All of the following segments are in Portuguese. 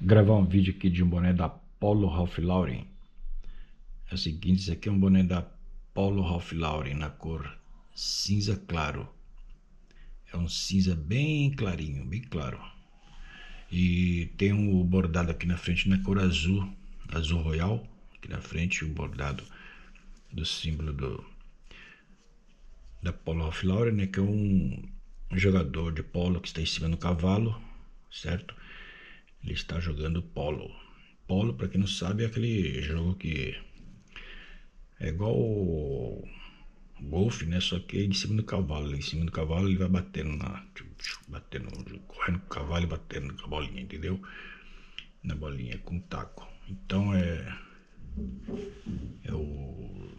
gravar um vídeo aqui de um boné da Polo Ralph Lauren. É o seguinte, esse aqui é um boné da Polo Ralph Lauren na cor cinza claro. É um cinza bem clarinho, bem claro. E tem um bordado aqui na frente na cor azul, azul royal. Aqui na frente o bordado do símbolo do da Polo Ralph Lauren, né, que é um jogador de polo que está em cima do cavalo, certo? Ele está jogando polo. Polo, para quem não sabe, é aquele jogo que é igual o golfe, né? Só que é em cima do cavalo. Em cima do cavalo ele vai batendo na. Batendo, correndo com o cavalo e batendo com a bolinha, entendeu? Na bolinha com taco. Então é. É o.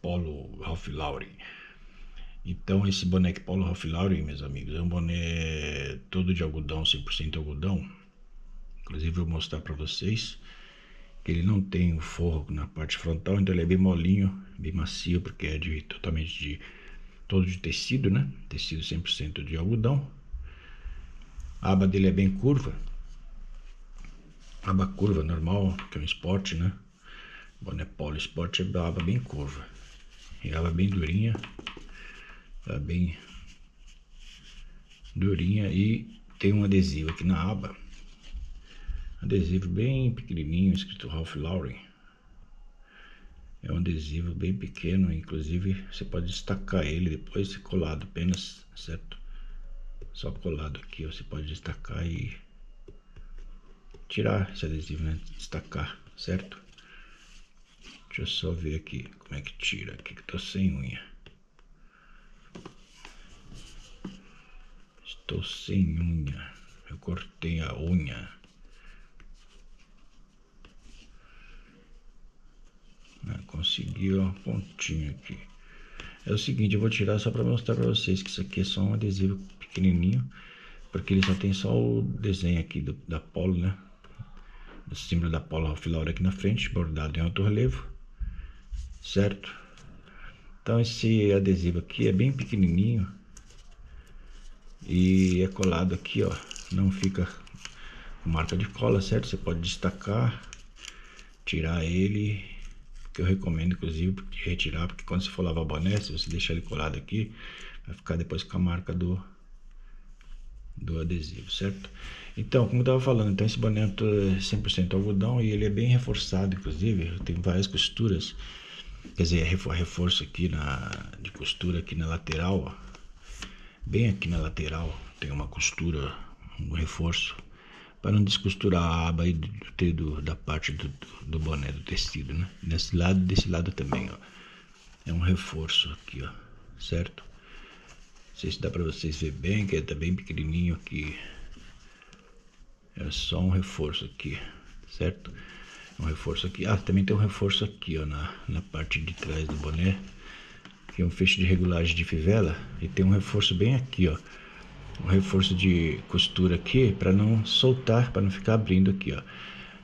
Polo Ralph Lauren. Então esse que Paulo Ralph Lauren, meus amigos, é um boné todo de algodão, 100% algodão. Inclusive vou mostrar para vocês que ele não tem o forro na parte frontal, então ele é bem molinho, bem macio, porque é de totalmente de todo de tecido, né? Tecido 100% de algodão. A aba dele é bem curva. Aba curva normal, que é um esporte, né? Boné polo esporte é aba bem curva. E aba bem durinha. Tá bem durinha e tem um adesivo aqui na aba. Adesivo bem pequenininho, escrito Ralph Lauren. É um adesivo bem pequeno, inclusive você pode destacar ele depois se colado apenas, certo? Só colado aqui, você pode destacar e tirar esse adesivo, né? Destacar, certo? Deixa eu só ver aqui como é que tira aqui que tô sem unha. Estou sem unha. Eu cortei a unha. Ah, consegui uma pontinha aqui. É o seguinte, eu vou tirar só para mostrar para vocês que isso aqui é só um adesivo pequenininho. Porque ele só tem só o desenho aqui do, da Polo, né? O símbolo da Polo Ralph Lauren aqui na frente, bordado em alto relevo. Certo? Então esse adesivo aqui é bem pequenininho e é colado aqui, ó. Não fica marca de cola, certo? Você pode destacar, tirar ele, que eu recomendo inclusive retirar, porque quando você for lavar o boné, se você deixar ele colado aqui, vai ficar depois com a marca do do adesivo, certo? Então, como eu estava falando, então esse boné é 100% algodão e ele é bem reforçado, inclusive, tem várias costuras, quer dizer, reforço aqui na de costura aqui na lateral, ó Bem aqui na lateral tem uma costura, um reforço, para não descosturar a aba do, do, da parte do, do, boné, do tecido, né? Desse lado desse lado também, ó. É um reforço aqui, ó, certo? Não sei se dá para vocês ver bem, que ele tá bem pequenininho aqui. É só um reforço aqui, certo? Um reforço aqui. Ah, também tem um reforço aqui, ó, na, na parte de trás do boné aqui um feixe de regulagem de fivela e tem um reforço bem aqui, ó. Um reforço de costura aqui para não soltar, para não ficar abrindo aqui, ó.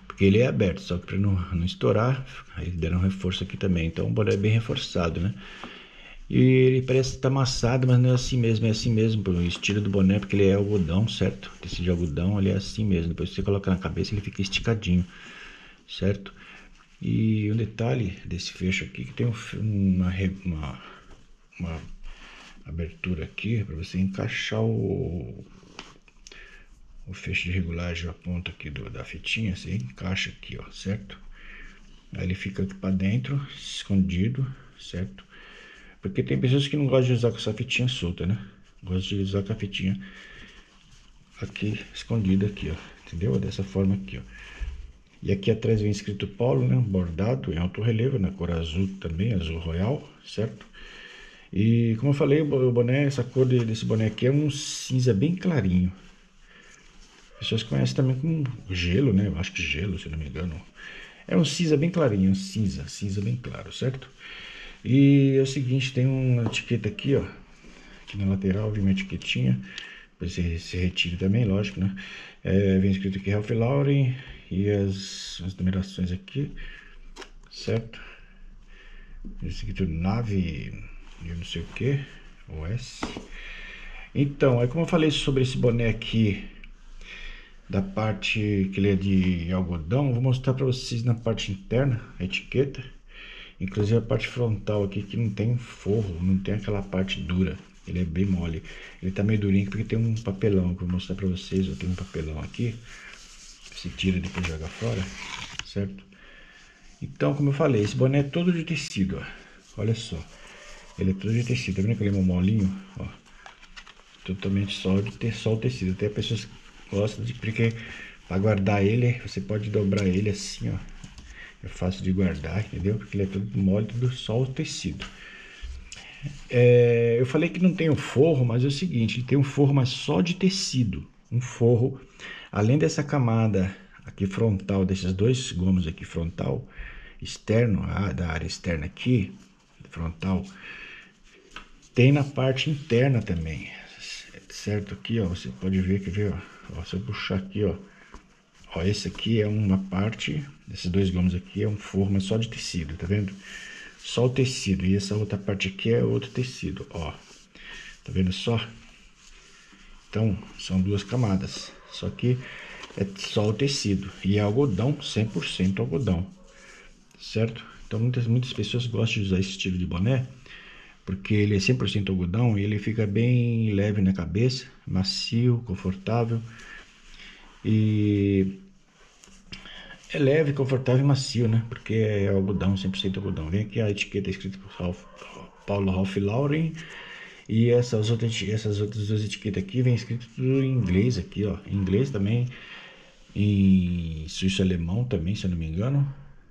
Porque ele é aberto, só que para não, não estourar, aí deram um reforço aqui também. Então o boné é bem reforçado, né? E ele parece estar tá amassado, mas não é assim mesmo, é assim mesmo, o estilo do boné, porque ele é algodão, certo? Tecido de algodão, ele é assim mesmo. Depois que você coloca na cabeça, ele fica esticadinho, certo? E um detalhe desse fecho aqui, que tem uma, uma uma abertura aqui para você encaixar o, o fecho de regulagem, a ponta aqui do, da fitinha, você encaixa aqui, ó, certo? Aí ele fica aqui para dentro, escondido, certo? Porque tem pessoas que não gostam de usar com essa fitinha solta, né? Gostam de usar com a fitinha aqui, escondida aqui, ó, entendeu? Dessa forma aqui, ó. E aqui atrás vem escrito Paulo, né? Bordado em alto relevo, na cor azul também, azul royal, certo? E como eu falei, o boné, essa cor desse boné aqui é um cinza bem clarinho. Pessoas conhecem também como gelo, né? Eu acho que gelo, se não me engano. É um cinza bem clarinho, um cinza, cinza bem claro, certo? E é o seguinte, tem uma etiqueta aqui, ó. Aqui na lateral vem uma etiquetinha. Depois você, se retira também, lógico, né? É, vem escrito aqui Ralph Lauren e as, as numerações aqui, certo? Vem escrito nave de não sei o que, OS. Então, é como eu falei sobre esse boné aqui da parte que ele é de algodão, vou mostrar para vocês na parte interna, a etiqueta. Inclusive a parte frontal aqui que não tem forro, não tem aquela parte dura. Ele é bem mole. Ele tá meio durinho porque tem um papelão que eu vou mostrar para vocês. Eu tenho um papelão aqui. Se tira depois joga fora, certo? Então, como eu falei, esse boné é todo de tecido, ó. Olha só. Ele é todo de tecido. Tá vendo que ele é molinho? Ó. Totalmente só de só o tecido. Até pessoas gosta de porque para guardar ele você pode dobrar ele assim ó é fácil de guardar entendeu porque ele é todo mole tudo só o tecido é, eu falei que não tem um forro mas é o seguinte ele tem um forro mas só de tecido um forro além dessa camada aqui frontal desses dois gomos aqui frontal externo a, da área externa aqui frontal tem na parte interna também certo aqui ó você pode ver que ver ó se eu puxar aqui, ó, ó, esse aqui é uma parte, esses dois gomos aqui é um forro, mas só de tecido, tá vendo? Só o tecido, e essa outra parte aqui é outro tecido, ó. Tá vendo só? Então, são duas camadas, só que é só o tecido, e é algodão, 100% algodão, certo? Então, muitas, muitas pessoas gostam de usar esse estilo de boné, porque ele é 100% algodão e ele fica bem leve na cabeça, macio, confortável e é leve, confortável e macio, né? Porque é algodão, 100% algodão. Vem aqui a etiqueta escrita por Paulo Ralph Lauren e essas outras, essas outras duas etiquetas aqui vem escrito tudo em inglês aqui, ó. Em inglês também, em suíço-alemão também, se eu não me engano.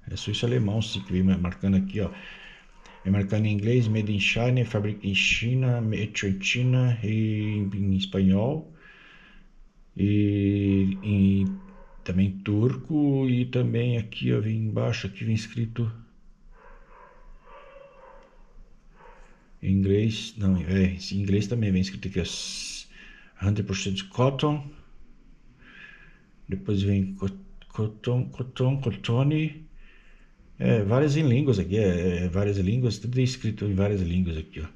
É suíço-alemão, sim, que vem marcando aqui, ó é marcado em inglês, made in China, fábrica em China, made in China e em espanhol. E em, também turco e também aqui ó, vem embaixo aqui vem escrito em inglês, não, é, em inglês também vem escrito aqui ó, 100% cotton. Depois vem cotton, cotton, cotone é, várias em línguas aqui, é, é, várias línguas, tudo escrito em várias línguas aqui, ó.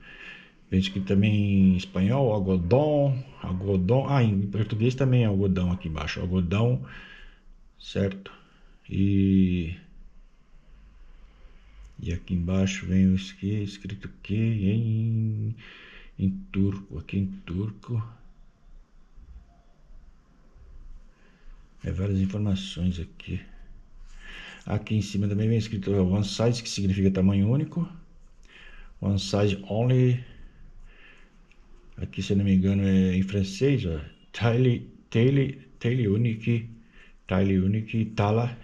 Vem escrito também em espanhol, algodão, algodão, ah, em português também é algodão aqui embaixo, algodão, certo? E e aqui embaixo vem o que escrito que em em turco, aqui em turco. É várias informações aqui. Aqui em cima também vem escrito one size, que significa tamanho único. One size only. Aqui, se não me engano, é em francês, ó. Taille, taille, taille unique, taille unique, tala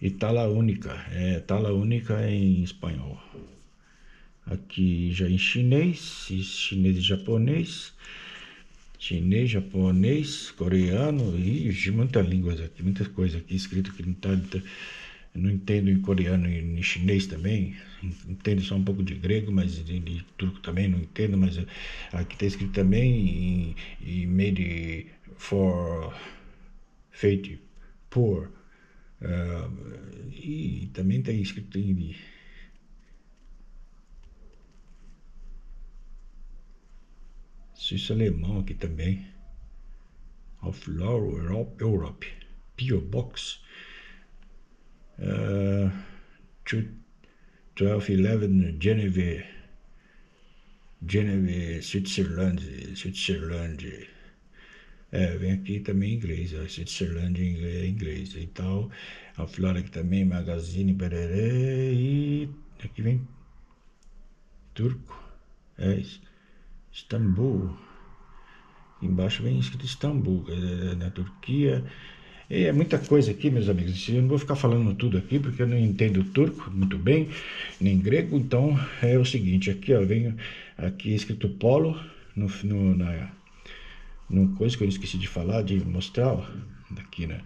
e tala única. É, tala única em espanhol. Aqui já em chinês, chinês e japonês. Chinês, japonês, coreano e muitas línguas aqui, muitas coisas aqui escrito que não está não entendo em coreano e em chinês também. Entendo só um pouco de grego, mas de, de turco também não entendo. Mas aqui está escrito também em, em made for fate poor. Uh, e também está escrito em suíço alemão aqui também. Of Law Europe, Europe. Box uh, 1211 Geneve, Geneve, Switzerland, Switzerland. É, vem aqui também em inglês, ó, Switzerland em inglês, em inglês. E tal, a Flora aqui também, Magazine, Bererê, e aqui vem turco, é Istambul. Embaixo vem escrito Istambul, na Turquia. E é muita coisa aqui, meus amigos. Eu não vou ficar falando tudo aqui, porque eu não entendo turco muito bem, nem grego. Então é o seguinte, aqui ó, vem aqui escrito polo no, no, na, no coisa que eu esqueci de falar, de mostrar, ó, daqui na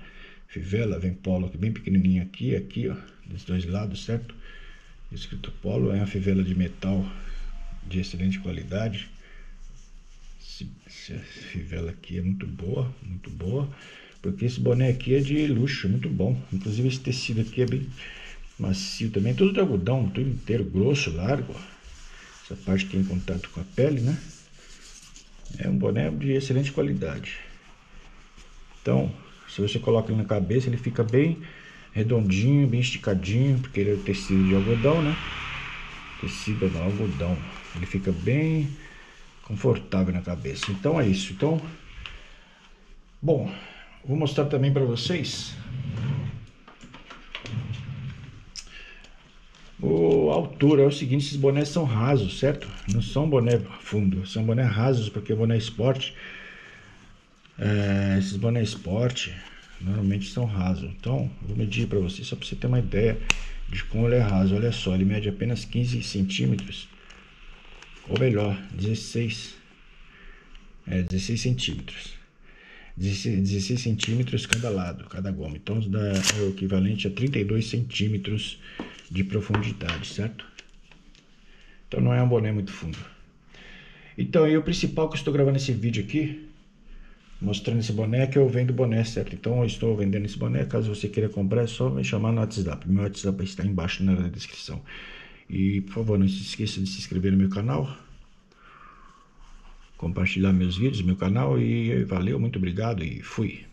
fivela, vem polo aqui bem pequenininho aqui, aqui ó, dos dois lados, certo? Escrito polo, é uma fivela de metal de excelente qualidade. Essa fivela aqui é muito boa, muito boa. Porque esse boné aqui é de luxo, muito bom. Inclusive esse tecido aqui é bem macio também. Tudo de algodão, tudo inteiro, grosso, largo. Essa parte tem contato com a pele, né? É um boné de excelente qualidade. Então, Se você coloca ele na cabeça, ele fica bem redondinho, bem esticadinho, porque ele é tecido de algodão, né? Tecido de algodão. Ele fica bem confortável na cabeça. Então é isso. Então, bom, vou mostrar também para vocês O, altura é o seguinte, esses bonés são rasos, certo? Não são boné fundo, são boné rasos, porque boné esporte, é, esses boné esporte, normalmente são rasos. Então, vou medir para você, só para você ter uma ideia de como ele é raso. Olha só, ele mede apenas 15 centímetros, ou melhor, 16, é, 16 centímetros. 16, 16 centímetros cada lado, cada goma. Então, dá, é o equivalente a 32 centímetros de profundidade, certo? Então não é um boné muito fundo. Então aí o principal que eu estou gravando esse vídeo aqui, mostrando esse boné, é que eu vendo boné, certo? Então eu estou vendendo esse boné, caso você queira comprar é só me chamar no WhatsApp. Meu WhatsApp está embaixo na descrição. E por favor, não se esqueça de se inscrever no meu canal, compartilhar meus vídeos, meu canal e valeu, muito obrigado e fui.